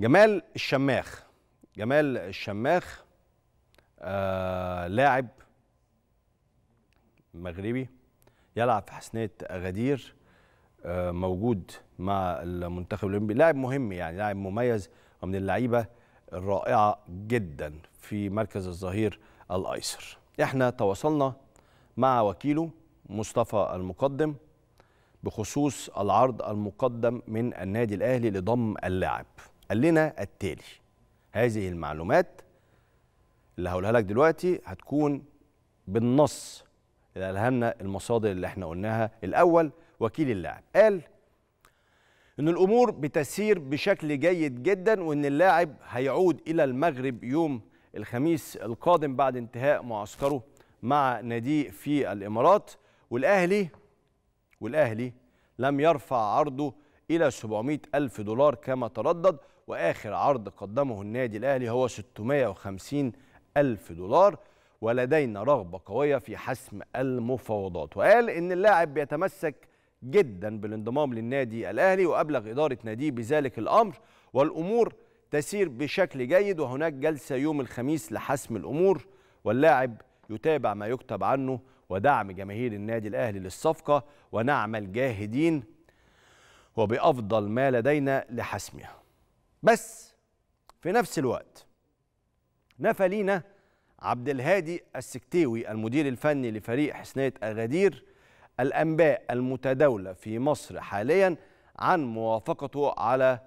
جمال الشماخ. جمال الشماخ آه لاعب مغربي يلعب في حسنية أغادير آه موجود مع المنتخب الأولمبي. لاعب مهم يعني لاعب مميز ومن اللعيبة الرائعة جدا في مركز الظهير الأيسر. إحنا تواصلنا مع وكيله مصطفى المقدم بخصوص العرض المقدم من النادي الأهلي لضم اللاعب. قال لنا التالي. هذه المعلومات اللي هقولها لك دلوقتي هتكون بالنص. اللي قالها لنا المصادر اللي إحنا قلناها الأول وكيل اللاعب. قال إن الأمور بتسير بشكل جيد جدا وإن اللاعب هيعود إلى المغرب يوم الخميس القادم بعد انتهاء معسكره مع ناديه في الإمارات. والأهلي والأهلي لم يرفع عرضه إلى 700 ألف دولار كما تردد وآخر عرض قدمه النادي الأهلي هو 650 ألف دولار ولدينا رغبة قوية في حسم المفاوضات. وقال إن اللاعب بيتمسك جدا بالانضمام للنادي الأهلي وأبلغ إدارة ناديه بذلك الأمر والأمور تسير بشكل جيد وهناك جلسة يوم الخميس لحسم الأمور واللاعب يتابع ما يكتب عنه ودعم جماهير النادي الأهلي للصفقة ونعمل جاهدين وبأفضل ما لدينا لحسمها. بس في نفس الوقت نفى لينا عبد الهادي السكتيوي المدير الفني لفريق حسنية أغادير الأنباء المتداولة في مصر حاليا عن موافقته على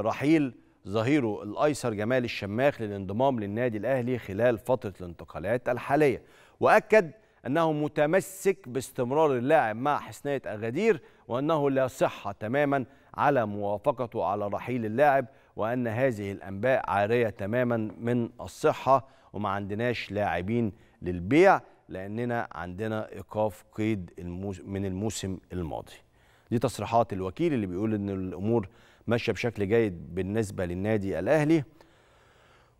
رحيل ظهيره الأيسر جمال الشماخ للانضمام للنادي الأهلي خلال فترة الانتقالات الحالية. وأكد أنه متمسك باستمرار اللاعب مع حسنية أغادير وأنه لا صحة تماما على موافقته على رحيل اللاعب وأن هذه الأنباء عارية تماما من الصحة وما عندناش لاعبين للبيع لأننا عندنا إيقاف قيد من الموسم الماضي. دي تصريحات الوكيل اللي بيقول أن الأمور ماشية بشكل جيد بالنسبة للنادي الأهلي.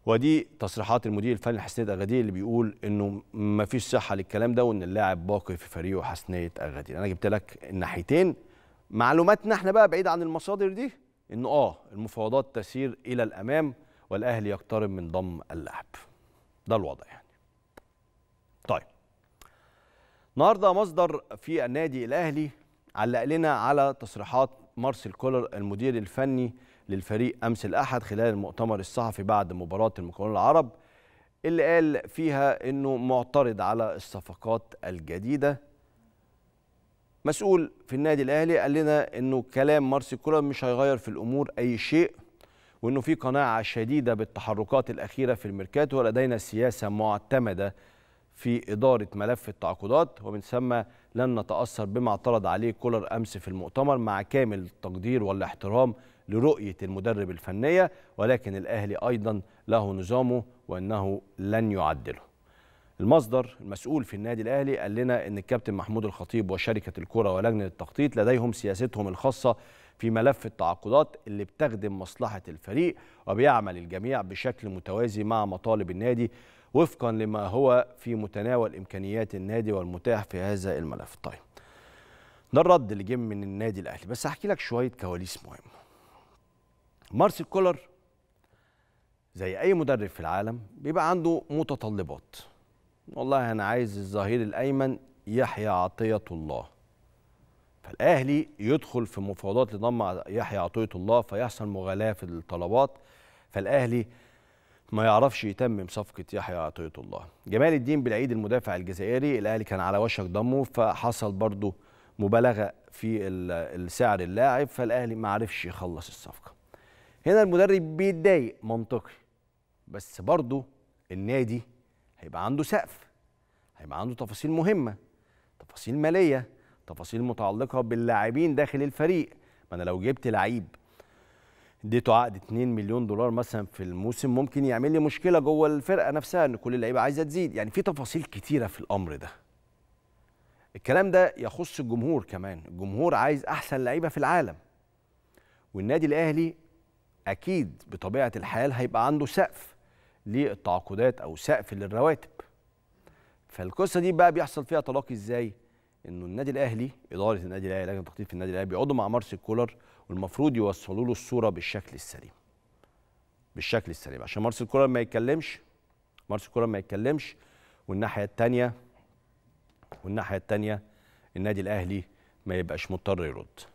ودي تصريحات المدير الفني حسنية أغادير اللي بيقول إنه ما فيش صحة للكلام ده وإن اللاعب باقي في فريقه حسنية أغادير. أنا جبت لك الناحيتين. معلوماتنا إحنا بقى بعيد عن المصادر دي إنه آه المفاوضات تسير إلى الأمام والأهلي يقترب من ضم اللاعب ده الوضع يعني. طيب. النهارده مصدر في النادي الأهلي علق لنا على تصريحات مارسيل كولر المدير الفني للفريق أمس الأحد خلال المؤتمر الصحفي بعد مباراة المقاولون العرب اللي قال فيها إنه معترض على الصفقات الجديدة. مسؤول في النادي الأهلي قال لنا إنه كلام مارسيل كولر مش هيغير في الأمور أي شيء وإنه في قناعة شديدة بالتحركات الأخيرة في الميركاتو ولدينا سياسة معتمدة في إدارة ملف التعاقدات. ومن ثم لن نتأثر بما اعترض عليه كولر أمس في المؤتمر مع كامل التقدير والاحترام لرؤية المدرب الفنية ولكن الأهلي أيضا له نظامه وأنه لن يعدله. المصدر المسؤول في النادي الأهلي قال لنا إن الكابتن محمود الخطيب وشركة الكره ولجنة التخطيط لديهم سياستهم الخاصة في ملف التعاقدات اللي بتخدم مصلحة الفريق وبيعمل الجميع بشكل متوازي مع مطالب النادي وفقا لما هو في متناول إمكانيات النادي والمتاح في هذا الملف. طيب. ده الرد اللي جه من النادي الأهلي بس هحكي لك شوية كواليس مهمه. مارسيل كولر زي أي مدرب في العالم بيبقى عنده متطلبات. والله أنا عايز الظهير الأيمن يحيى عطية الله. فالأهلي يدخل في مفاوضات لضم يحيى عطية الله فيحصل مغالاه في الطلبات فالأهلي ما يعرفش يتمم صفقه يحيى عطية الله. جمال الدين بالعيد المدافع الجزائري الأهلي كان على وشك ضمه فحصل برضه مبالغة في السعر اللاعب فالأهلي ما عرفش يخلص الصفقة. هنا المدرب بيتضايق منطقي بس برضه النادي هيبقى عنده سقف هيبقى عنده تفاصيل مهمة تفاصيل مالية تفاصيل متعلقة باللاعبين داخل الفريق. ما أنا لو جبت لعيب اديته عقد 2 مليون دولار مثلا في الموسم ممكن يعمل لي مشكلة جوه الفرقة نفسها إن كل اللعيبة عايزة تزيد. يعني في تفاصيل كتيرة في الأمر ده. الكلام ده يخص الجمهور كمان. الجمهور عايز أحسن لعيبة في العالم. والنادي الأهلي أكيد بطبيعة الحال هيبقى عنده سقف للتعاقدات أو سقف للرواتب. فالقصة دي بقى بيحصل فيها تلاقي إزاي؟ إنه النادي الأهلي إدارة النادي الأهلي لجنة التخطيط في النادي الأهلي بيقعدوا مع مارسيل كولر والمفروض يوصلوا له الصورة بالشكل السليم. بالشكل السليم عشان مارسيل كولر ما يتكلمش مارسيل كولر ما يتكلمش والناحية الثانية والناحية الثانية النادي الأهلي ما يبقاش مضطر يرد.